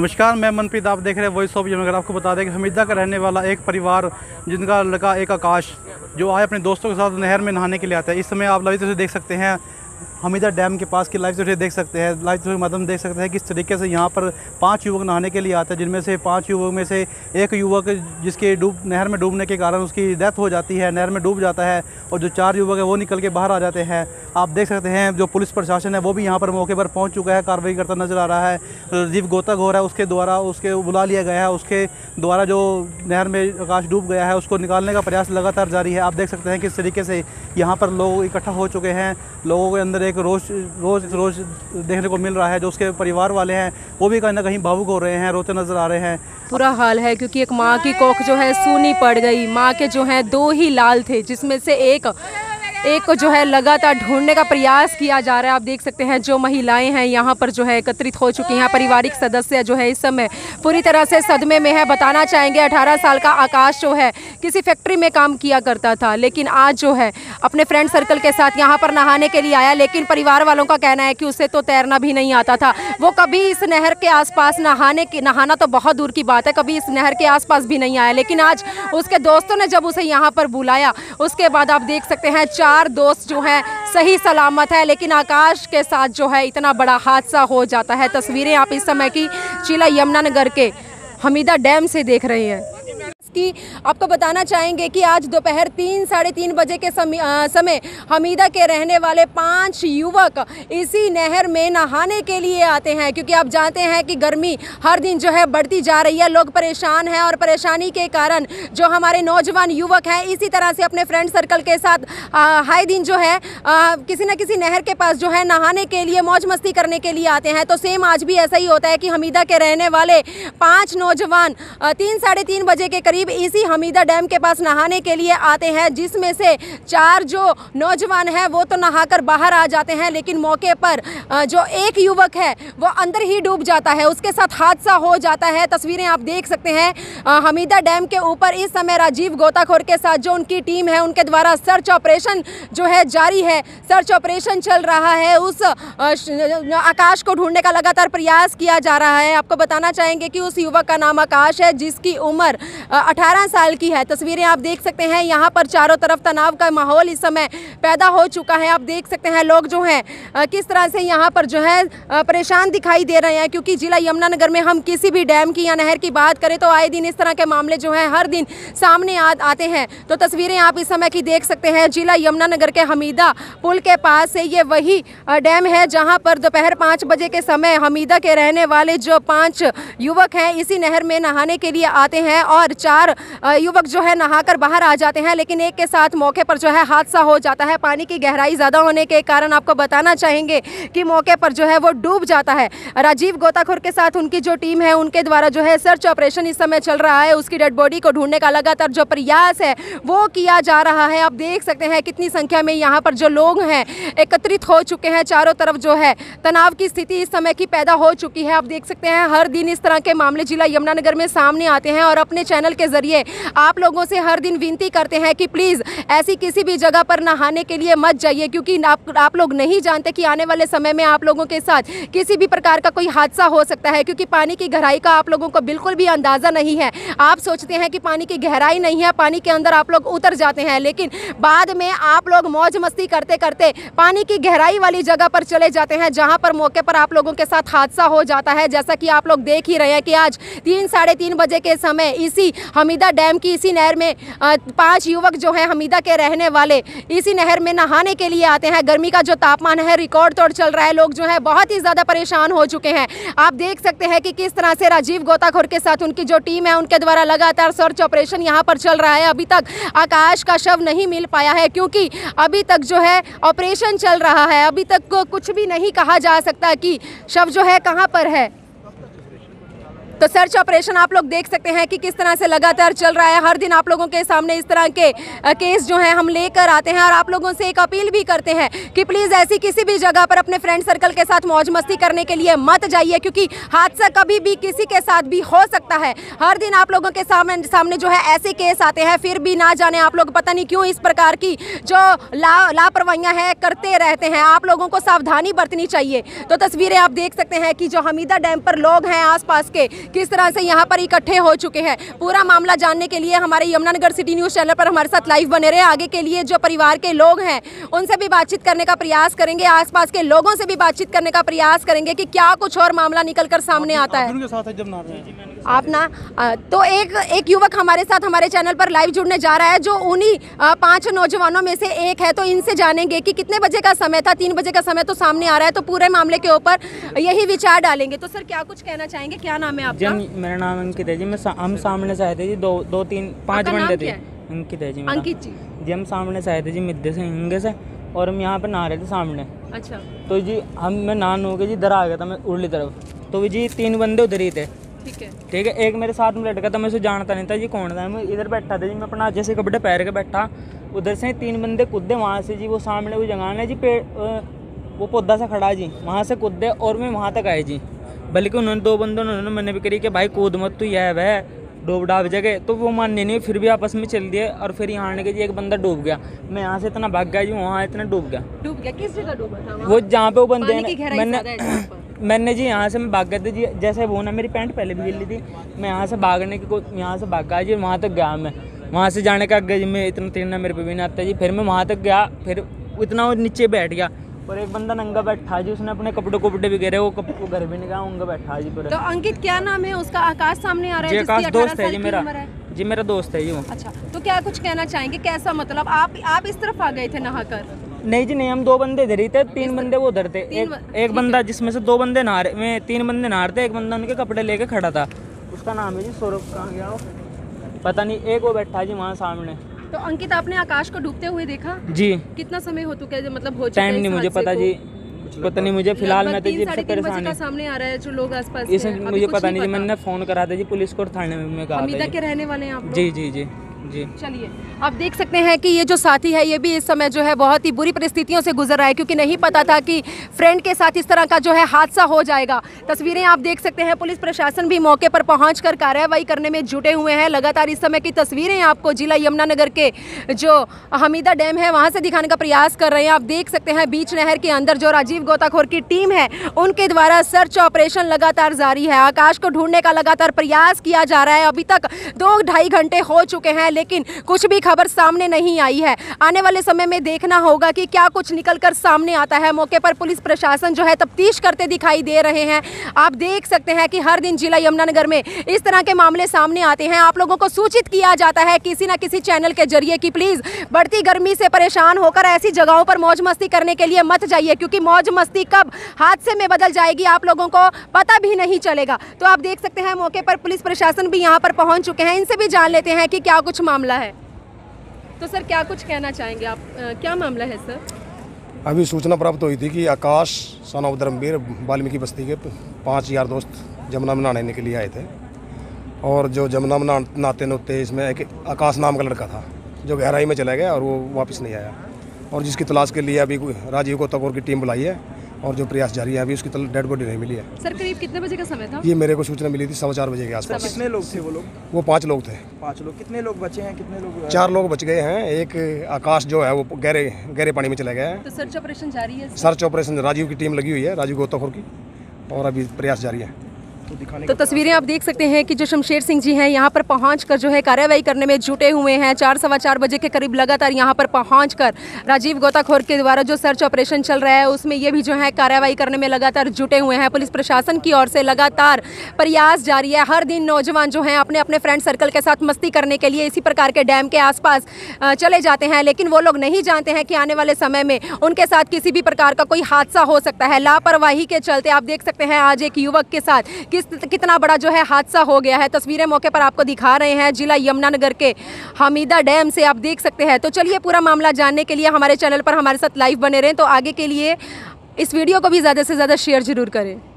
नमस्कार, मैं मनप्रीत, आप देख रहे हैं वॉइस ऑफ़ यमनगर आपको बता दें कि हमीदा का रहने वाला एक परिवार, जिनका लड़का एक आकाश, जो आए अपने दोस्तों के साथ नहर में नहाने के लिए आता है। इस समय आप लाइव से देख सकते हैं हमीदा डैम के पास की लाइव तस्वीर देख सकते हैं। लाइव तस्वीर के देख सकते हैं किस तरीके से यहाँ पर पाँच युवक नहाने के लिए आते हैं, जिनमें से पाँच युवक में से एक युवक, जिसके डूब, नहर में डूबने के कारण उसकी डेथ हो जाती है, नहर में डूब जाता है और जो चार युवक है वो निकल के बाहर आ जाते हैं। आप देख सकते हैं, जो पुलिस प्रशासन है, वो भी यहाँ पर मौके पर पहुँच चुका है। कार्रवाई करता नज़र आ रहा है। राजीव गोताखोर है, उसके द्वारा उसके बुला लिया गया है, उसके द्वारा जो नहर में आकाश डूब गया है, उसको निकालने का प्रयास लगातार जारी है। आप देख सकते हैं किस तरीके से यहाँ पर लोग इकट्ठा हो चुके हैं। लोगों के अंदर एक रोज रोज़ रोज़ देखने को मिल रहा है, जो उसके परिवार वाले हैं, वो भी कहीं ना कहीं भावुक हो रहे हैं, रोते नज़र आ रहे हैं। बुरा हाल है, क्योंकि एक माँ की कोख जो है, सूनी पड़ गई। माँ के जो है, दो ही लाल थे, जिसमें से एक एक को जो है लगातार ढूँढने का प्रयास किया जा रहा है। आप देख सकते हैं जो महिलाएँ हैं यहाँ पर जो है एकत्रित हो चुकी हैं। पारिवारिक सदस्य जो है इस समय पूरी तरह से सदमे में है। बताना चाहेंगे 18 साल का आकाश जो है किसी फैक्ट्री में काम किया करता था, लेकिन आज जो है अपने फ्रेंड सर्कल के साथ यहाँ पर नहाने के लिए आया, लेकिन परिवार वालों का कहना है कि उसे तो तैरना भी नहीं आता था। वो कभी इस नहर के आसपास नहाने के, नहाना तो बहुत दूर की बात है, कभी इस नहर के आसपास भी नहीं आया। लेकिन आज उसके दोस्तों ने जब उसे यहाँ पर बुलाया, उसके बाद आप देख सकते हैं चार दोस्त जो हैं सही सलामत है, लेकिन आकाश के साथ जो है इतना बड़ा हादसा हो जाता है। तस्वीरें आप इस समय की चिला यमुनानगर के हमीदा डैम से देख रहे हैं। की आपको बताना चाहेंगे कि आज दोपहर तीन साढ़े तीन बजे के समय हमीदा के रहने वाले पाँच युवक इसी नहर में नहाने के लिए आते हैं क्योंकि आप जानते हैं कि गर्मी हर दिन जो है बढ़ती जा रही है। लोग परेशान हैं और परेशानी के कारण जो हमारे नौजवान युवक हैं इसी तरह से अपने फ्रेंड सर्कल के साथ हाई दिन जो है आ, किसी न किसी नहर के पास जो है नहाने के लिए मौज मस्ती करने के लिए आते हैं। तो सेम आज भी ऐसा ही होता है कि हमीदा के रहने वाले पाँच नौजवान तीन साढ़े तीन बजे के करीब करीब इसी हमीदा डैम के पास नहाने के लिए आते हैं, जिसमें से चार जो नौजवान हैं, वो तो नहाकर बाहर आ जाते हैं, लेकिन मौके पर जो एक युवक है, वो अंदर ही डूब जाता है। उसके साथ हादसा हो जाता है। तस्वीरें आप देख सकते हैं। हमीदा डैम के ऊपर इस समय राजीव गोताखोर के साथ जो उनकी टीम है, उनके द्वारा सर्च ऑपरेशन जो है जारी है। सर्च ऑपरेशन चल रहा है। उस आकाश को ढूँढने का लगातार प्रयास किया जा रहा है। आपको बताना चाहेंगे कि उस युवक का नाम आकाश है, जिसकी उम्र 18 साल की है। तस्वीरें आप देख सकते हैं। यहाँ पर चारों तरफ़ तनाव का माहौल इस समय पैदा हो चुका है। आप देख सकते हैं लोग जो हैं किस तरह से यहाँ पर जो है परेशान दिखाई दे रहे हैं। क्योंकि ज़िला यमुनानगर में हम किसी भी डैम की या नहर की बात करें तो आए दिन इस तरह के मामले जो हैं हर दिन सामने आ, आते हैं। तो तस्वीरें आप इस समय की देख सकते हैं। जिला यमुनानगर के हमीदा पुल के पास से ये वही डैम है जहाँ पर दोपहर पाँच बजे के समय हमीदा के रहने वाले जो पाँच युवक हैं इसी नहर में नहाने के लिए आते हैं और चार युवक जो है नहाकर बाहर आ जाते हैं, लेकिन एक के साथ मौके पर जो है हादसा हो जाता है। पानी की गहराई ज़्यादा होने के कारण आपको बताना चाहेंगे कि मौके पर जो है वो डूब जाता है। राजीव गोताखोर के साथ उनकी जो टीम है, उनके द्वारा जो है सर्च ऑपरेशन इस समय चल रहा है। उसकी डेड बॉडी को ढूँढने का लगातार जो प्रयास है, वो किया जा रहा है। आप देख सकते हैं कितनी संख्या में यहाँ पर जो लोग हैं, एकत्रित हो चुके हैं। चारों तरफ़ जो है तनाव की स्थिति इस समय की पैदा हो चुकी है। आप देख सकते हैं हर दिन इस तरह के मामले जिला यमुनानगर में सामने आते हैं और अपने चैनल के ज़रिए आप लोगों से हर दिन विनती करते हैं कि प्लीज़ ऐसी किसी भी जगह पर नहाने के लिए मत जाइए, क्योंकि आप आप लोग नहीं जानते कि आने वाले समय में आप लोगों के साथ किसी भी प्रकार का कोई हादसा हो सकता है, क्योंकि पानी की गहराई का आप लोगों को बिल्कुल भी अंदाज़ा नहीं है। आप सोचते हैं कि पानी की गहराई नहीं है, पानी के अंदर आप लोग उतर जाते हैं, लेकिन बाद में आप लोग मौज मस्ती करते करते पानी की गहराई वाली जगह पर चले जाते हैं, जहाँ पर मौके पर आप लोगों के साथ हादसा हो जाता है। जैसा कि आप लोग देख ही रहे हैं कि आज तीन, साढ़े तीन बजे के समय इसी हमीदा डैम की इसी नहर में पाँच युवक जो हैं हमीदा के रहने वाले, इसी नहर में नहाने के लिए आते हैं। गर्मी का जो तापमान है, रिकॉर्ड तोड़ चल रहा है। लोग जो है बहुत ही ज़्यादा परेशान हो चुके हैं। आप देख सकते हैं कि किस तरह से राजीव गोताखोर के साथ उनकी जो टीम है, उनके द्वारा लगातार सर्च ऑपरेशन यहाँ पर चल रहा है। अभी तक आकाश का शव नहीं मिल पाया है, क्योंकि अभी तक जो है ऑपरेशन चल रहा है। अभी तक कुछ भी नहीं कहा जा सकता कि शव जो है कहाँ पर है। तो सर्च ऑपरेशन आप लोग देख सकते हैं कि किस तरह से लगातार चल रहा है। हर दिन आप लोगों के सामने इस तरह के केस जो हैं हम लेकर आते हैं और आप लोगों से एक अपील भी करते हैं कि प्लीज़ ऐसी किसी भी जगह पर अपने फ्रेंड सर्कल के साथ मौज मस्ती करने के लिए मत जाइए, क्योंकि हादसा कभी भी किसी के साथ भी हो सकता है। हर दिन आप लोगों के सामने सामने जो है ऐसे केस आते हैं, फिर भी ना जाने आप लोग पता नहीं क्यों इस प्रकार की जो ला, लापरवाहियाँ हैं, करते रहते हैं। आप लोगों को सावधानी बरतनी चाहिए। तो तस्वीरें आप देख सकते हैं कि जो हमीदा डैम पर लोग हैं आसपास के किस तरह से यहाँ पर इकट्ठे हो चुके हैं? पूरा मामला जानने के लिए हमारे यमुनानगर सिटी न्यूज़ चैनल पर हमारे साथ लाइव बने रहे। आगे के लिए जो परिवार के लोग हैं, उनसे भी बातचीत करने का प्रयास करेंगे। आसपास के लोगों से भी बातचीत करने का प्रयास करेंगे कि क्या कुछ और मामला निकल कर सामने आता है। आप ना तो एक एक युवक हमारे साथ हमारे चैनल पर लाइव जुड़ने जा रहा है जो उन्हीं पाँच नौजवानों में से एक है। तो इनसे जानेंगे कि कितने बजे का समय था तीन बजे का समय तो सामने आ रहा है तो पूरे मामले के ऊपर यही विचार डालेंगे। तो सर क्या कुछ कहना चाहेंगे? क्या नाम है आपका? मेरा नाम अंकित है जी। मैं सा, हम सामने से आए थे जी दो दो तीन पाँच बंदे थे। अंकित है जी अंकित जी। जी हम सामने से आए थे जी मिद्दे से हिंगे से और हम यहाँ पे नहा रहे थे सामने। अच्छा। तो जी हम मैं नहा हो के जी इधर आ गया था मैं उड़ली तरफ़। तो जी तीन बंदे उधर ही थे। ठीक है। ठीक है एक मेरे साथ में लड़का था मैं उसे जानता नहीं था जी कौन था। मैं इधर बैठा था जी मैं अपना जैसे कपड़े पैर के बैठा उधर से तीन बंदे कूदे वहाँ से जी वो सामने वो जगह है जी पेड़ वो पौधा सा खड़ा जी वहाँ से कूदे और मैं वहाँ तक आए जी। बल्कि उन्होंने दो बंदों ने उन्होंने मैंने भी करी कि भाई कूद मत तू यह वह डूब डाब जगह। तो वो मानने नहीं फिर भी आपस में चल दिए और फिर यहाँ आने के जी एक बंदा डूब गया। मैं यहाँ से इतना भाग गया जी वहाँ इतना डूब गया। डूब गया? किस जगह डूबा था वो जहाँ पे वो बंदे मैंने। मैंने जी यहाँ से मैं भाग गया था जी जैसे वो ना मेरी पैंट पहले भी गिल्ली थी। मैं यहाँ से भागने की को यहाँ से भाग जी वहाँ तक गया मैं। वहाँ से जाने का जी मैं इतना तैरना मेरे पे भी नहीं आता जी। फिर मैं वहाँ तक गया फिर इतना वो नीचे बैठ गया। और एक बंदा नंगा बैठा जी उसने अपने कपड़े कपड़े भी गिरे वो कप- वो घर भी नहीं गया उंगा बैठा जी पूरा। तो अंकित क्या नाम है उसका? आकाश सामने आ रहा है आकाश दोस्त है जी मेरा। जी मेरा दोस्त है जी वो। अच्छा तो क्या कुछ कहना चाहेंगे? कैसा मतलब? आप आप इस तरफ़ आ गए थे नहाकर। नहीं जी नहीं हम दो बंदे इधर ही थे तीन बंदे वो उधर थे। एक एक बंदा जिसमें से दो बंदे नहा रहे मैं तीन बंदे नहा रहे थे एक बंदा उनके कपड़े लेके खड़ा था। उसका नाम है जी सौरभ कहाँ गया वो? पता नहीं एक वो बैठा है जी वहाँ सामने। तो अंकित आपने आकाश को डूबते हुए देखा? जी। कितना समय हो चुका है मतलब हो चुका टाइम नहीं मुझे पता जी। पता नहीं मुझे फ़िलहाल मैं तो जी परेशान है। सामने आ रहा है जो लोग आसपास इसे मुझे पता नहीं जी मैंने फ़ोन करा था जी पुलिस को थाने में कहा था के रहने वाले हैं आप जी जी जी। चलिए, आप देख सकते हैं कि ये जो साथी है, ये भी इस समय जो है बहुत ही बुरी परिस्थितियों से गुजर रहा है, क्योंकि नहीं पता था कि फ्रेंड के साथ इस तरह का जो है हादसा हो जाएगा। तस्वीरें आप देख सकते हैं, पुलिस प्रशासन भी मौके पर पहुँच कर कार्रवाई करने में जुटे हुए हैं। लगातार इस समय की तस्वीरें आपको जिला यमुनानगर के जो हमीदा डैम है, वहाँ से दिखाने का प्रयास कर रहे हैं। आप देख सकते हैं, बीच नहर के अंदर जो राजीव गोताखोर की टीम है, उनके द्वारा सर्च ऑपरेशन लगातार जारी है। आकाश को ढूँढने का लगातार प्रयास किया जा रहा है। अभी तक दो ढाई घंटे हो चुके हैं लेकिन कुछ भी खबर सामने नहीं आई है। आने वाले समय में देखना होगा कि क्या कुछ निकल कर सामने आता है। मौके पर पुलिस प्रशासन जो है तफ्तीश करते दिखाई दे रहे हैं। आप देख सकते हैं कि हर दिन जिला यमुनानगर में इस तरह के मामले सामने आते हैं। आप लोगों को सूचित किया जाता है किसी ना किसी चैनल के ज़रिए कि प्लीज़ बढ़ती गर्मी से परेशान होकर ऐसी जगहों पर मौज मस्ती करने के लिए मत जाइए, क्योंकि मौज मस्ती कब हादसे में बदल जाएगी आप लोगों को पता भी नहीं चलेगा। तो आप देख सकते हैं, मौके पर पुलिस प्रशासन भी यहाँ पर पहुँच चुके हैं। इनसे भी जान लेते हैं कि क्या कुछ मामला है? तो सर, क्या कुछ कहना चाहेंगे आप? क्या मामला है, सर? अभी सूचना प्राप्त हुई थी कि आकाश सन ऑफ़ धर्मवीर वाल्मीकि बस्ती के पाँच यार दोस्त जमुना में नहाने के लिए आए थे। और जो जमुना में नहा- नहाते नहाते इसमें एक आकाश नाम का लड़का था, जो गहराई में चला गया और वो वापस नहीं आया। और जिसकी तलाश के लिए अभी राजीव गोताखोर की टीम बुलाई है और जो प्रयास जारी है अभी उसकी तल डेड बॉडी नहीं मिली है। सर करीब कितने बजे का समय था? ये मेरे को सूचना मिली थी सवा चार बजे के आसपास। कितने लोग थे वो लोग? वो पाँच लोग थे। पाँच लोग। कितने लोग बचे हैं? कितने लोग चार लोग बच गए हैं। एक आकाश जो है वो गहरे गहरे पानी में चले गए हैं। तो सर्च ऑपरेशन जारी है? सर्च ऑपरेशन राजीव की टीम लगी हुई है राजीव गोताखोर की और अभी प्रयास जारी है। तो दिखाने तो तस्वीरें आप देख सकते हैं कि जो शमशेर सिंह जी हैं यहाँ पर पहुँच कर जो है कार्रवाई करने में जुटे हुए हैं। चार सवा चार बजे के करीब लगातार यहाँ पर पहुँच कर राजीव गोताखोर के द्वारा जो सर्च ऑपरेशन चल रहा है उसमें ये भी जो है कार्रवाई करने में लगातार जुटे हुए हैं। पुलिस प्रशासन की ओर से लगातार प्रयास जारी है। हर दिन नौजवान जो हैं अपने अपने फ्रेंड सर्कल के साथ मस्ती करने के लिए इसी प्रकार के डैम के आसपास चले जाते हैं। लेकिन वो लोग नहीं जानते हैं कि आने वाले समय में उनके साथ किसी भी प्रकार का कोई हादसा हो सकता है। लापरवाही के चलते आप देख सकते हैं आज एक युवक के साथ किस कितना बड़ा जो है हादसा हो गया है? तस्वीरें मौके पर आपको दिखा रहे हैं जिला यमुनानगर के हमीदा डैम से आप देख सकते हैं। तो चलिए पूरा मामला जानने के लिए हमारे चैनल पर हमारे साथ लाइव बने रहें। तो आगे के लिए इस वीडियो को भी ज़्यादा से ज़्यादा शेयर ज़रूर करें।